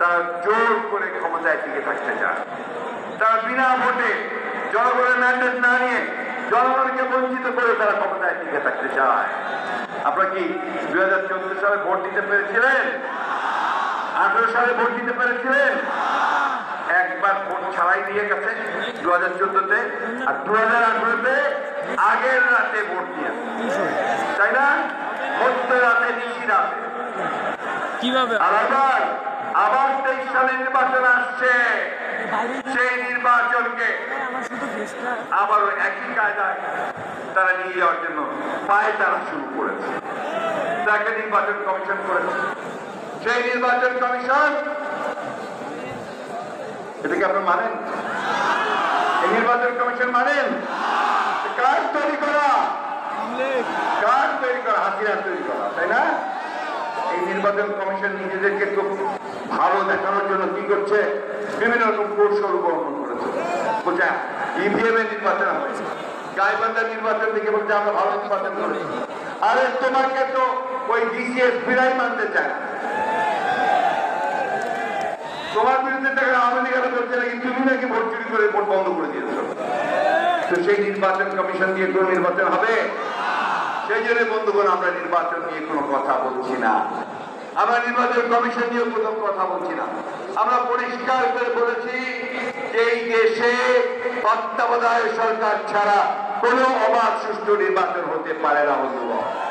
তারা জোর করে ক্ষমতায় টিকে থাকতে চায় তারা বিনা ভোটে জনগণের ম্যান্ডেট না নিয়ে জনগণকে বঞ্চিত করে তারা ক্ষমতায় টিকে থাকতে চায়। আপনারা কি দুই হাজার চোদ্দ সালে ভোট দিতে পেরেছিলেন? আঠারো সালে ভোট দিতে পেরেছিলেন? একবার ভোট ছাড়াই দিয়ে গেছে দু হাজার চোদ্দতে। আর দু হাজার আঠারোতে আগের রাতে ভোট দিয়েছে তাই না? মধ্য রাতে নিশি রাতে। কীভাবে? আর আবার তেইশ সালে নির্বাচন আসছে। সেই নির্বাচনকে আবারও একই কায়দায় তারা নিয়ে যাওয়ার জন্য পায়ে তারা শুরু করেছে। তাকে নির্বাচন কমিশন করেছে। সেই নির্বাচন কমিশন, এটাকে আপনার মানেন? এই নির্বাচন কমিশন মানেন কাজ তৈরি করা কাজ তৈরি করা, হাতিয়ার তৈরি করা, তাই না? নির্বাচন কমিশন নিজেদেরকে খুব ভালো দেখানোর জন্য কি করছে? বিভিন্ন রকম কৌশল অবলম্বন করেছে। বলছে ইভিএম এর নির্বাচন হবে। গাইবান্ধা নির্বাচন থেকে বলছে, আমরা ভালো নির্বাচন করেছি। আরে, তোমাকে তো ওই ডিসিএস ফিরাই মানতে চায় তোমার বিরুদ্ধে দেখে আওয়ামী লীগেরা বলছে নাকি তুমি নাকি ভোট চুরি করে ভোট বন্ধ করে দিয়েছ? তো সেই নির্বাচন কমিশন দিয়ে কোনো নির্বাচন হবে? সেই জন্য বন্ধুগণ, আমরা নির্বাচন নিয়ে কোনো কথা বলছি না। আমরা নির্বাচন কমিশন নিয়ে প্রথম কথা বলছি না। আমরা পরিষ্কার করে বলেছি যে এই দেশে তত্ত্বাবধায়ক সরকার ছাড়া কোনো অবাধ সুষ্ঠু নির্বাচন হতে পারে না, বন্ধুগণ।